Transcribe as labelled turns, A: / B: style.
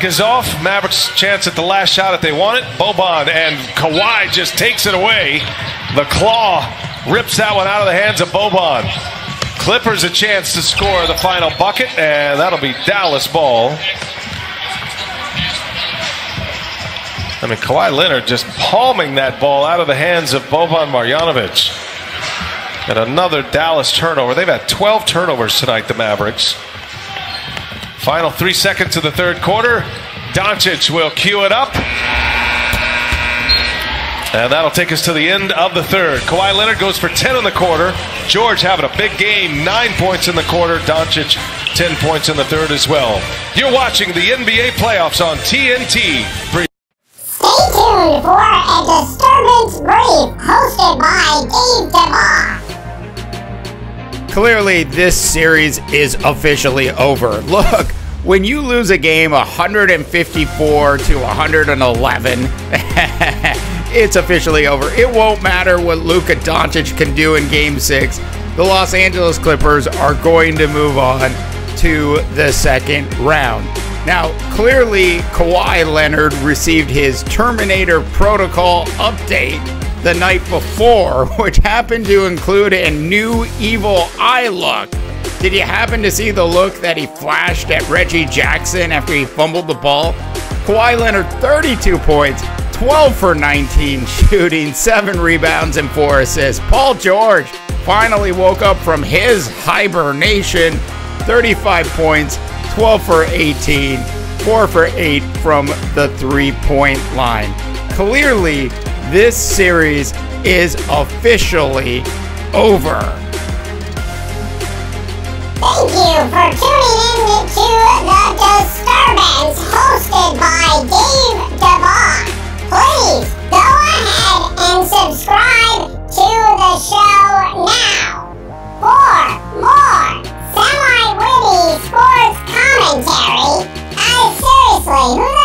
A: is off. Mavericks chance at the last shot if they want it. Boban and Kawhi just takes it away. The claw rips that one out of the hands of Boban. Clippers a chance to score the final bucket, and that'll be Dallas ball. I mean, Kawhi Leonard just palming that ball out of the hands of Boban Marjanovic. And another Dallas turnover. They've had 12 turnovers tonight, the Mavericks. Final three seconds of the third quarter. Doncic will cue it up. And that'll take us to the end of the third. Kawhi Leonard goes for 10 in the quarter. George having a big game, nine points in the quarter. Doncic, 10 points in the third as well. You're watching the NBA playoffs on TNT.
B: Stay tuned for a disturbance brief hosted by Dave Dabbah.
C: Clearly, this series is officially over. Look, when you lose a game 154 to 111, it's officially over. It won't matter what Luka Doncic can do in game six. The Los Angeles Clippers are going to move on to the second round. Now, clearly, Kawhi Leonard received his Terminator Protocol update the night before, which happened to include a new evil eye look. Did you happen to see the look that he flashed at Reggie Jackson after he fumbled the ball? Kawhi Leonard, 32 points, 12 for 19 shooting, 7 rebounds, and 4 assists. Paul George finally woke up from his hibernation, 35 points, 12 for 18, 4 for 8 from the three point line. Clearly, this series is officially over.
B: Thank you for tuning in to The Disturbance hosted by Dave Dabbah. Please go ahead and subscribe to the show now for more semi-witty sports commentary. I seriously,